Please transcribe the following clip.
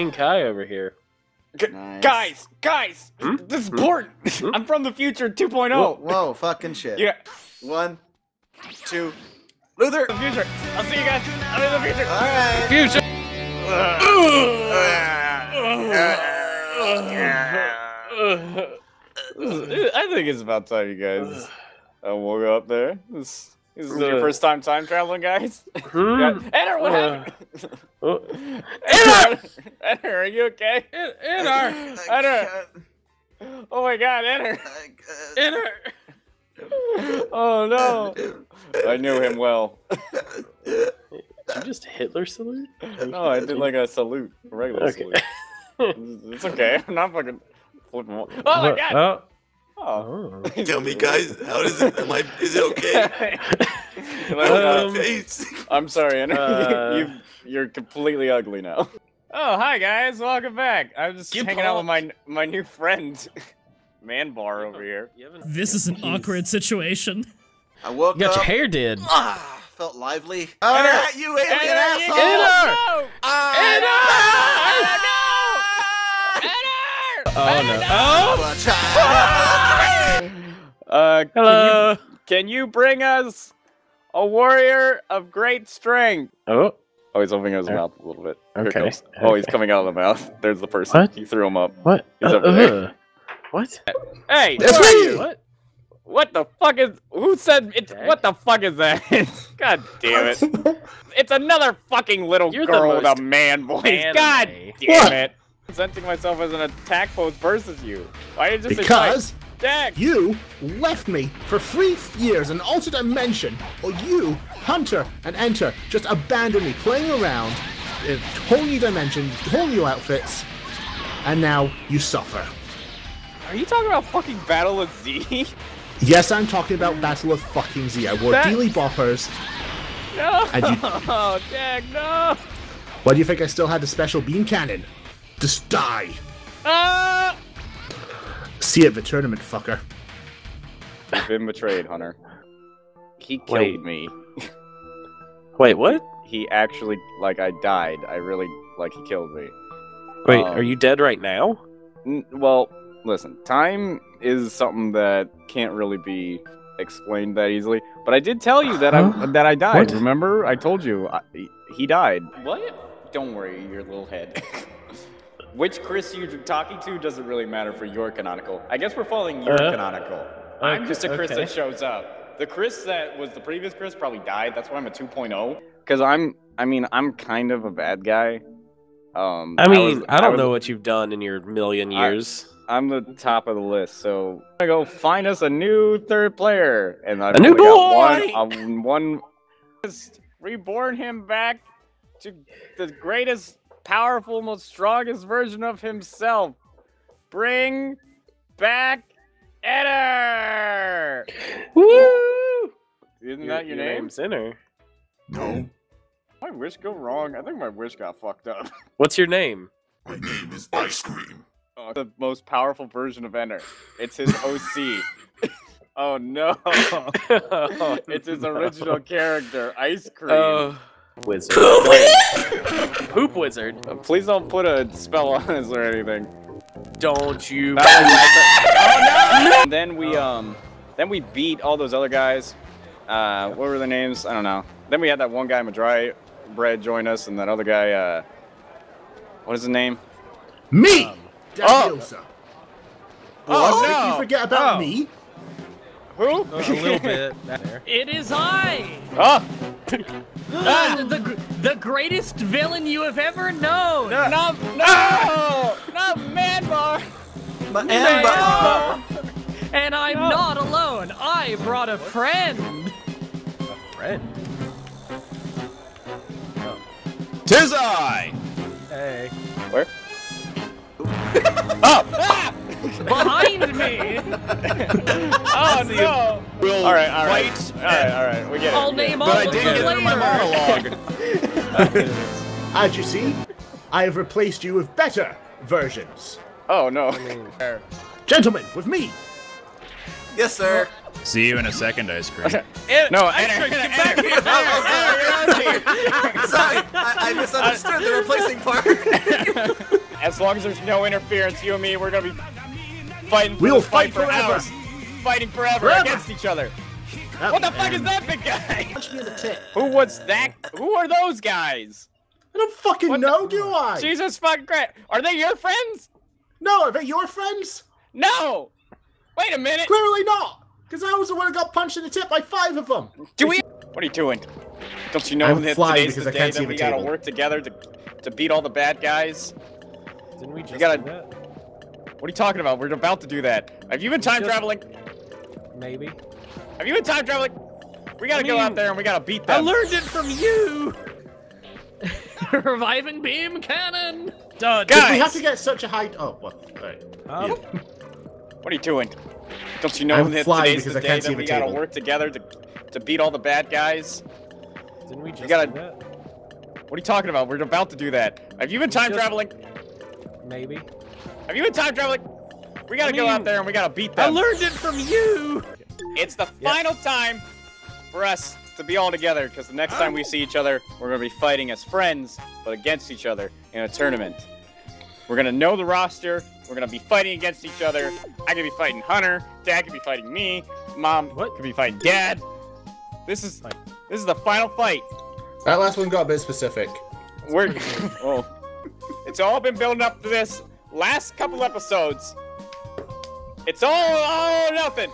King Kai over here. Nice. Guys, guys, Hmm? this is important. I'm from the future 2.0. Whoa, whoa, fucking shit. Yeah, One, two, Luther. the future. I'll see you guys. I'm in the future. All right. Future. I think it's about time you guys uh, woke up there. This, this is your first time time traveling, guys. Hmm? Yeah. Enter, what Uh. happened? Oh, Enter! Enter, are you okay? Enter! I Enter! can't- Oh my god, enter! Enter! Oh no! I knew him well. Did you just Hitler salute? No, I did like a salute, a regular Okay. salute. It's it's okay. I'm not fucking flipping. Oh my god! Oh. Oh. oh. Tell me, guys, how does it? Am I? Is it okay? Like, Um, Face. I'm sorry, Enter. uh, you, you're completely ugly now. Oh, hi guys, welcome back. I'm just Get hanging out with my my new friend, Man Bar over here. This is an Jeez. awkward situation. I woke You got your hair did. Ah, felt lively. All right, you alien Enter, asshole. Enter! I- Oh no. Oh! Uh, can Hello. you, can you bring us a warrior of great strength? Oh. Oh, he's opening his Uh, mouth a little bit. Here it okay. Oh, he's coming out of the mouth. There's the person. What? You threw him up. What? He's Uh, over there. uh, What? Hey, That's who are you? What? What the fuck is? Who said it? Dag. What the fuck is that? God damn it! It's another fucking little You're girl with a man voice. anime. God damn it! Presenting myself as an attack pose versus you. Why did you just Because Dag? you left me for three years in an altered dimension, or you, Hunter and Enter, just abandoned me playing around in a whole new dimension, whole new outfits, and now you suffer. Are you talking about fucking Battle of Z? Yes, I'm talking about Battle of fucking Z. I wore That- dealy boppers. no! And you- Oh, Dag, no! Why do you think I still had the special beam cannon? Just die. Ah! See you at the tournament, fucker. You've been betrayed, Hunter. He killed Wait. me. Wait, what? He actually, like, I died. I really, like, he killed me. Wait, Um, are you dead right now? N- well, listen, time is something that can't really be explained that easily. But I did tell you that I that I died. What? Remember, I told you I, he died. What? Don't worry, your little head. Which Chris you're talking to doesn't really matter for your canonical. I guess we're following your Uh, canonical. I'm okay- just a Chris okay. that shows up. The Chris that was the previous Chris probably died. That's why I'm a 2.0. Because I'm, I mean, I'm kind of a bad guy. Um, I mean, was- I, don't was- know what you've done in your million years. I'm the top of the list, so I go find us a new third player, and A new boy! one. Um, one just reborn him back to the greatest, powerful, most strongest version of himself. Bring back Eder. Woo! Isn't that your, name? name's Inner. No, My wish go wrong. I think my wish got fucked up. What's your name? my name is Ice Cream. Oh, the most powerful version of Ender. It's his OC. oh no. Oh, it's his original character, Ice oh. Cream. Oh, wizard. Poop wizard. Uh, Please don't put a spell on us or anything. Don't you? oh no! Then we um, then we beat all those other guys. Uh, what were their names? I don't know. Then we had that one guy, Madry Bread, join us, and that other guy. Uh, what is his name? Me! oh! Danielsa. Oh, Did no! you forget about Oh. me? Who? a little bit. There. It is I, Oh! uh, the the greatest villain you have ever known. No! No! No! No! Man bar! My Amber. And I'm not alone. I brought a friend. A friend. Tis I! Hey. Where? Up. Behind me. Oh no! Will All right, all right, fight, all right, all right. We get it. I'll we get name all but I didn't get into my monologue. As you see, I have replaced you with better versions. Oh no! Gentlemen, with me, Yes, sir. See you in a second, ice cream. Eh, no, Ice cream, get back enter, here. Sorry, I, I misunderstood the replacing part. As long as there's no interference, you and me, we're gonna be fighting. We'll this fight for forever. hours. Fighting forever, Forever. against each other. That What the fuck is that big guy? Punch me in the tit. Who was that? Who are those guys? I don't fucking What the- know, do I? Jesus fucking Christ! Are they your friends? No, are they your friends? No. Wait a minute. Clearly not. Because I was the one who got punched in the tip by five of them. Do we? What are you doing? Don't you know I'm that flying today's the I day that we gotta table. work together to to beat all the bad guys? Didn't we just gotta- do that? What are you talking about? We're about to do that. Have you been time Just- traveling? Maybe. Have you been time traveling? We gotta I go out there and we gotta beat them. I learned it from you. Reviving beam cannon. Done. Guys! We have to get such a high. Oh, what? Right. Um, What are you doing? Don't you know I'm that flying today's the day that we gotta table. work together to to beat all the bad guys? Didn't we just gotta- do that? What are you talking about? We're about to do that. Have you been time Just- traveling? Maybe. Have you been time traveling? We gotta I go out there and we gotta beat them. I learned it from you. It's the final time for us to be all together because the next time we see each other, we're gonna be fighting as friends, but against each other in a tournament. We're gonna know the roster. We're gonna be fighting against each other. I could be fighting Hunter. Dad could be fighting me. Mom What? could be fighting Dad. This is this is the final fight. That last one got a bit specific. We're oh, it's all been building up to this last couple episodes. It's all, all nothing.